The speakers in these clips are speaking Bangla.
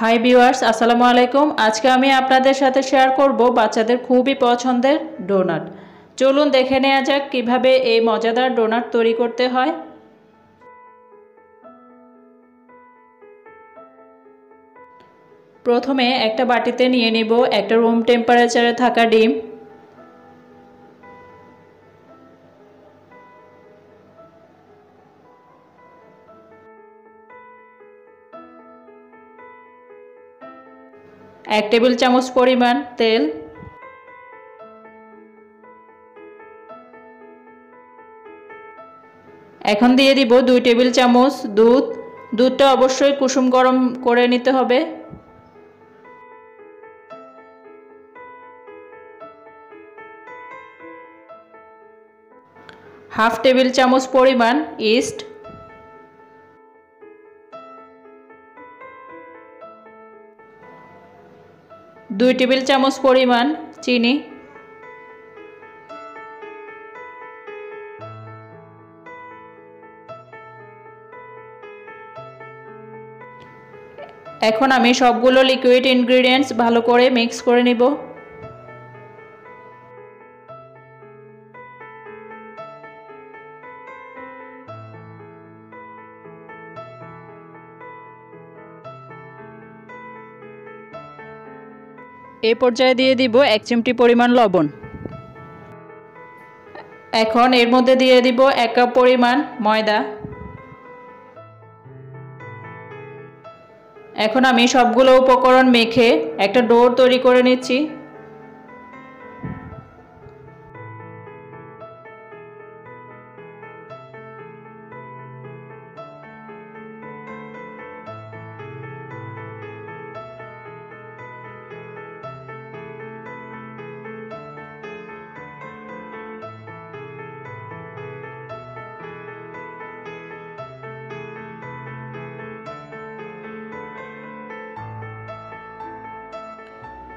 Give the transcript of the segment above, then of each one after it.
হাই ভিউয়ার্স আসসালামু আলাইকুম আজকে আমি আপনাদের সাথে শেয়ার করব বাচ্চাদের খুবই পছন্দের ডোনাট চলুন দেখে নেওয়া যাক কীভাবে এই মজাদার ডোনাট তৈরি করতে হয়। প্রথমে একটা বাটিতে নিয়ে নিব একটা রুম টেম্পারেচারে থাকা ডিম। এক টেবিল চামচ পরিমাণ তেল। এখন দিয়ে দিব দুই টেবিল চামচ দুধ। দুধটা অবশ্যই কুসুম গরম করে নিতে হবে। হাফ টেবিল চামচ পরিমাণ ইস্ট। দুই টেবিল চামচ পরিমাণ চিনি। এখন আমি সবগুলো লিকুইড ইনগ্রিডিয়েন্টস ভালো করে মিক্স করে নিব। এই পর্যায়ে দিয়ে দিব এক চিমটি পরিমাণ লবণ। এখন এর মধ্যে দিয়ে দিব এক কাপ পরিমাণ ময়দা। এখন আমি সবগুলো উপকরণ মেখে একটা ডোর তৈরি করে নিচ্ছি।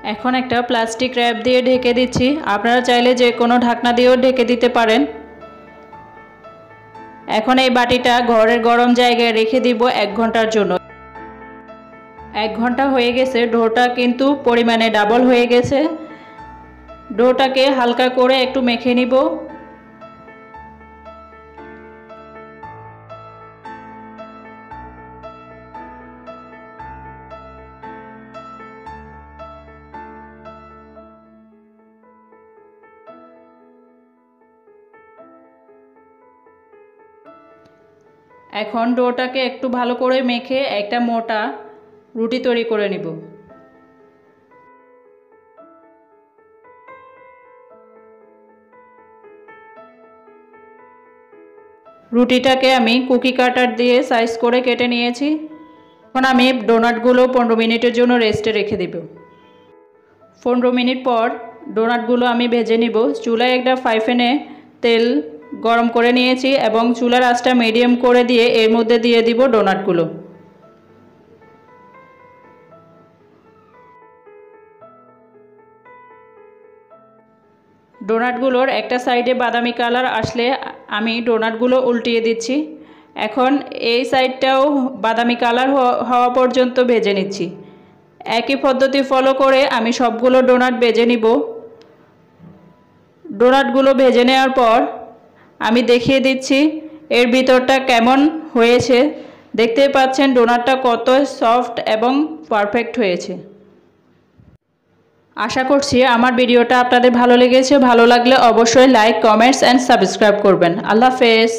এখন একটা প্লাস্টিক র্যাপ দিয়ে ঢেকে দিচ্ছি। আপনারা চাইলে যে কোনো ঢাকনা দিয়েও ঢেকে দিতে পারেন। এখন এই বাটিটা ঘরের গরম জায়গায় রেখে দিব এক ঘণ্টার জন্য। এক ঘণ্টা হয়ে গেছে, ডোটা কিন্তু পরিমাণে ডাবল হয়ে গেছে। ডোটাকে হালকা করে একটু মেখে নিব। এখন ডোটাকে একটু ভালো করে মেখে একটা মোটা রুটি তৈরি করে নিব। রুটিটাকে আমি কুকি কাটার দিয়ে সাইজ করে কেটে নিয়েছি। এখন আমি ডোনাটগুলো পনেরো মিনিটের জন্য রেস্টে রেখে দেব। পনেরো মিনিট পর ডোনাটগুলো আমি ভেজে নিব। চুলায় একটা ফাইফেনে তেল গরম করে নিয়েছি এবং চুলার আঁচটা মিডিয়াম করে দিয়ে এর মধ্যে দিয়ে দিব ডোনাটগুলো ডোনাটগুলোর একটা সাইডে বাদামি কালার আসলে আমি ডোনাটগুলো উল্টিয়ে দিচ্ছি। এখন এই সাইডটাও বাদামি কালার হওয়া পর্যন্ত ভেজে নিচ্ছি। একই পদ্ধতি ফলো করে আমি সবগুলো ডোনাট ভেজে নিব। ডোনাটগুলো ভেজে নেওয়ার পর আমি দেখিয়ে দিচ্ছি, এর ভিতরটা কেমন হয়েছে। দেখতে পাচ্ছেন ডোনারটা কত সফট এবং পারফেক্ট হয়েছে। আশা করছি আমার ভিডিওটা আপনাদের ভালো লেগেছে। ভালো লাগলে অবশ্যই লাইক, কমেন্টস, অ্যান্ড সাবস্ক্রাইব করবেন। আল্লাহ হাফেজ।